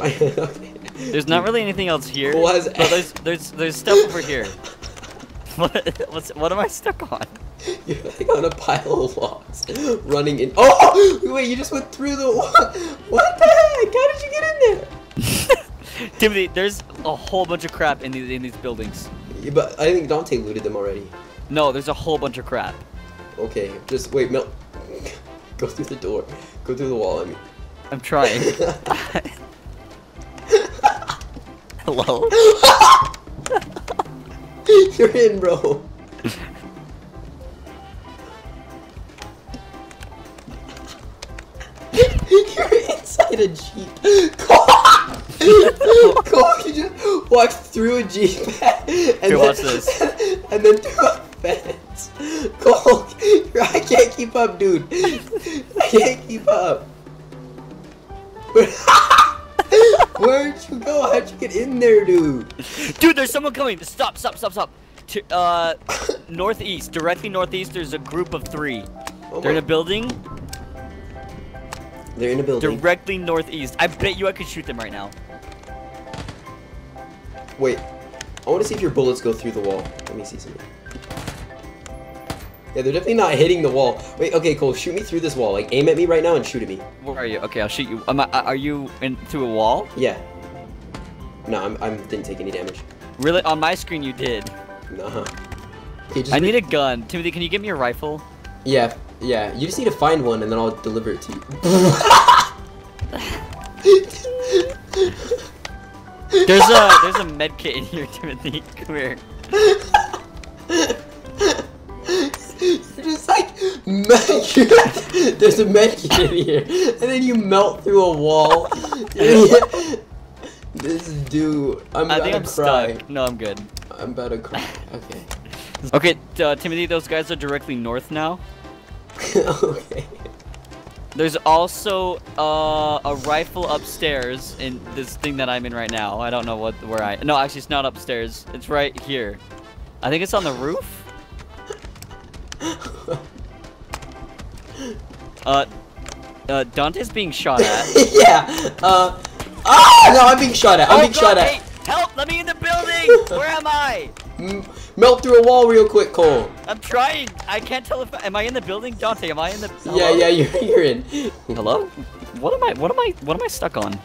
There's not really anything else here. But there's there's there's stuff over here. What what's what am I stuck on? You're like on a pile of logs, running in. Oh, oh wait! You just went through the. What the heck? How did you get in there? Timothy, there's a whole bunch of crap in these in these buildings. Yeah, but I think Dante looted them already. No, there's a whole bunch of crap. Okay, just wait, Mel. Go through the door. Go through the wall. I mean. I'm trying. Hello? You're in, bro. You're inside a jeep. Cole, you just walked through a jeep and Here, then, watch this. and then through a fence. Cole, I can't keep up, dude. I can't keep up. Where'd you go? How'd you get in there, dude? Dude, there's someone coming. Stop, stop, stop, stop. To, uh, northeast, directly northeast. There's a group of three. Oh They're in a building They're in a building. directly northeast. I bet you I could shoot them right now. Wait, I want to see if your bullets go through the wall. Let me see something. Yeah, they're definitely not hitting the wall. Wait, okay, Cole, shoot me through this wall. Like, aim at me right now and shoot at me. Where are you? Okay, I'll shoot you. Am I, uh, are you in through a wall? Yeah. No, I'm, I didn't take any damage. Really? On my screen, you did. Nah. Okay, just I need a gun. Timothy, can you give me a rifle? Yeah, yeah. You just need to find one and then I'll deliver it to you. There's a there's a med kit in here, Timothy. Come here. You're just like, there's a medkit in here, and then you melt through a wall. this dude, I'm I about think to I'm cry. stuck. No, I'm good. I'm about to cry. Okay. Okay, uh, Timothy, those guys are directly north now. okay. There's also uh, a rifle upstairs in this thing that I'm in right now. I don't know what where I. No, actually, it's not upstairs. It's right here. I think it's on the roof. Uh, uh, Dante's being shot at. yeah. Uh. Ah! No, I'm being shot at. I'm oh being God! shot at. Hey, help! Let me in the building. Where am I? M- melt through a wall real quick, Cole. I'm trying. I can't tell if am I in the building, Dante. Am I in the? Yeah, yeah, you're, you're in. Hello? What am I? What am I? What am I stuck on?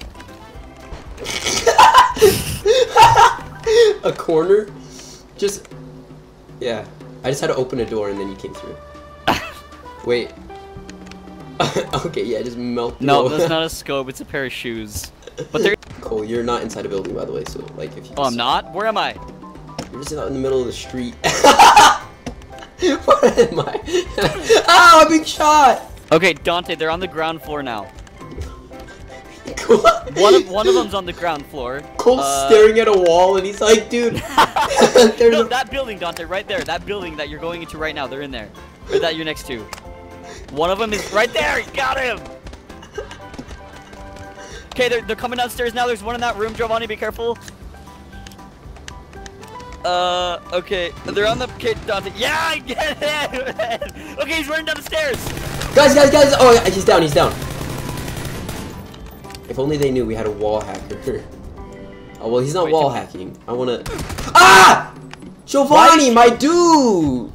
a corner. Just. Yeah. I just had to open a door and then you came through. Wait. okay, yeah, just melt. No, that's not a scope. It's a pair of shoes. But they're. Cole, you're not inside a building, by the way. So, like, if you. Oh, I'm not. Where am I? You're just out in the middle of the street. what am I? ah, I'm being shot. Okay, Dante. They're on the ground floor now. One of one of them's on the ground floor. Cole's Uh, staring at a wall and he's like, dude. there's no, that building, Dante, right there. That building that you're going into right now. They're in there. Or that you're next to. One of them is right there. You got him. Okay, they're, they're coming downstairs now. There's one in that room. Giovanni, be careful. Uh, okay. They're on the kid, Dante. Yeah, I get it. okay, he's running down the stairs. Guys, guys, guys! Oh, he's down, he's down. If only they knew we had a wall hacker. Oh, well, he's not Wait, wall hacking. I wanna... Ah! Giovanni, my dude!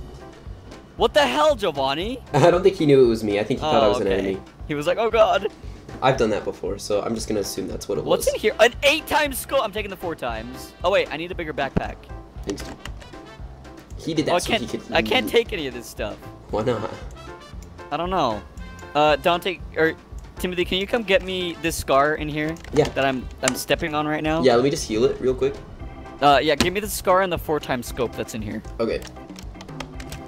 What the hell, Giovanni? I don't think he knew it was me. I think he thought I Oh, was an enemy. He was like, oh god. I've done that before, so I'm just gonna assume that's what it What's was. What's in here? An eight times scope. I'm taking the four times. Oh wait, I need a bigger backpack. Thanks. He did that Oh, I so can't. he could... I can't take any of this stuff. Why not? I don't know. Uh, Dante or Timothy, can you come get me this scar in here Yeah. that I'm I'm stepping on right now? Yeah, let me just heal it real quick. Uh, yeah. Give me the scar and the four times scope that's in here. Okay.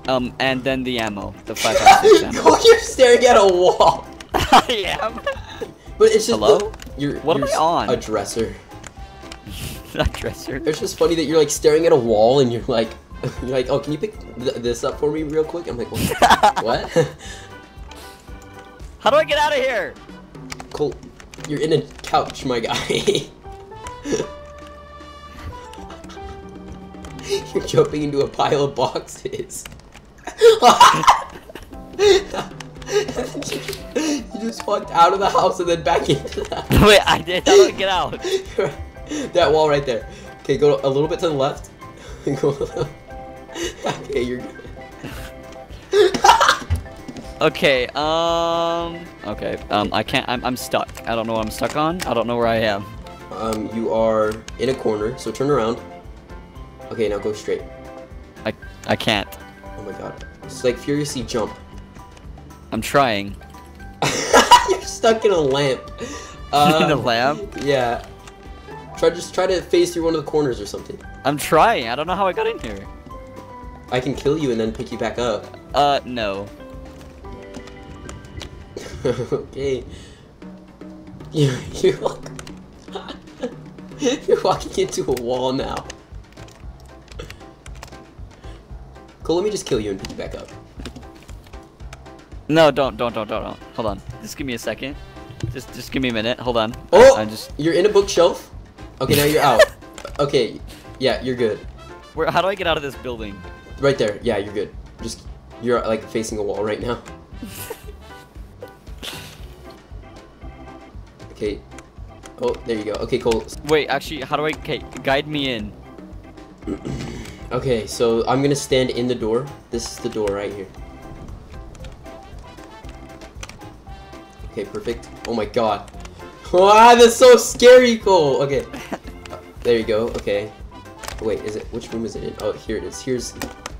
Um, and then the ammo, the five ammo. You're staring at a wall. I am. But it's just... Hello? You're, What you're I on? A dresser. A dresser. It's just funny that you're like staring at a wall and you're like, you're like, oh, can you pick th this up for me real quick? I'm like, what? what? How do I get out of here? Cole, you're in a couch, my guy. you're jumping into a pile of boxes. you just walked out of the house and then back into the house. Wait, I did. How do I get out? that wall right there. Okay, go a little bit to the left. Go- okay, you're good. Okay, um... Okay, um, I can't... I'm, I'm stuck. I don't know what I'm stuck on. I don't know where I am. Um, you are in a corner, so turn around. Okay, now go straight. I, I can't. Oh my god. It's like furiously jump. I'm trying. you're stuck in a lamp. In a Um, lamp? Yeah. Try just try to phase through one of the corners or something. I'm trying. I don't know how I got in here. I can kill you and then pick you back up. Uh, no. okay. You you walk. You're walking into a wall now. Cool, let me just kill you and pick you back up. No, don't, don't, don't, don't, don't. Hold on. Just give me a second. Just, just give me a minute. Hold on. Oh! I'm just. You're in a bookshelf. Okay, now you're out. okay, yeah, you're good. Where? How do I get out of this building? Right there. Yeah, you're good. Just you're like facing a wall right now. Okay. Oh, there you go. Okay, cool. Wait, actually, how do I? Okay, guide me in. Okay, so I'm gonna stand in the door. This is the door right here. Okay, perfect. Oh my god. Wow, that's so scary, Cole. Okay. There you go. Okay. Wait, is it? Which room is it in? Oh, here it is. Here's,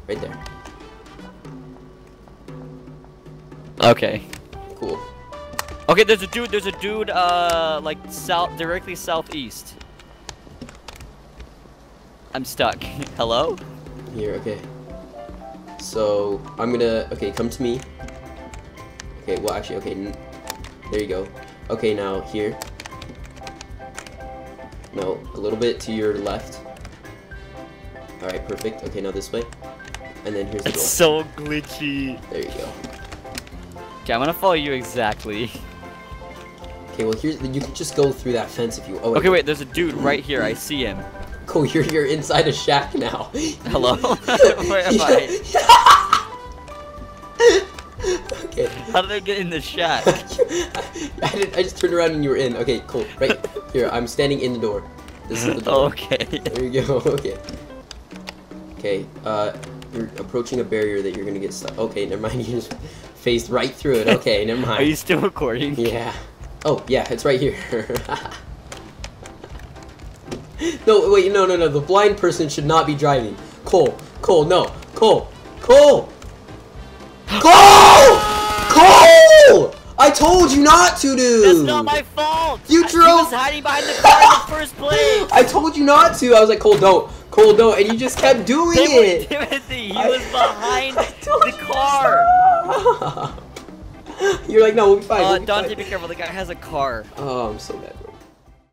right there. Okay. Cool. Okay, there's a dude. There's a dude. Uh, like south, directly southeast. I'm stuck. Hello? Here, okay. So I'm gonna. Okay, come to me. Okay, well, actually, okay. n- There you go. Okay, now here. No, a little bit to your left. All right, perfect. Okay, now this way. And then here's the It's door. so glitchy. There you go. Okay, I'm gonna follow you exactly. Okay, well, here's you can just go through that fence if you. Oh, Okay, wait. There's a dude right here. I see him. Cool, you're you're inside a shack now. Hello? Where am I? okay. How did I get in the shack? I, did, I just turned around and you were in. Okay, cool. Right here, I'm standing in the door. This is the door. okay. There you go. Okay. Okay. Uh, you're approaching a barrier that you're gonna get stuck. Okay, never mind. You just phased right through it. Okay, never mind. Are you still recording? Yeah. Oh, yeah, it's right here. no, wait, no, no, no. The blind person should not be driving. Cole, Cole, no. Cole, Cole! Cole! Cole! I told you not to, dude! That's not my fault! You I- He was hiding behind the car in the first place! I told you not to. I was like, Cole, don't. Cole, don't. And you just kept doing it. Timothy! He I- was behind I the car! You're like, no, we'll be fine. Uh, we'll be Dante, fine. be careful. The guy has a car. Oh, I'm so bad, bro.